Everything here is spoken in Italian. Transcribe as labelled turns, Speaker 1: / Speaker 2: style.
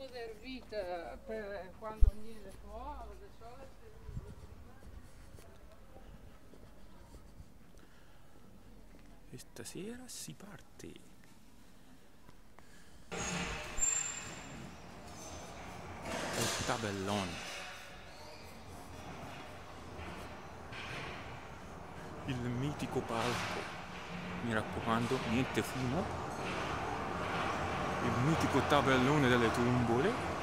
Speaker 1: troppo servita per quando viene fuori, adesso E stasera si parte. Il tabellone. Il mitico palco. Mi raccomando, niente fumo. Il mitico tabellone delle tombole.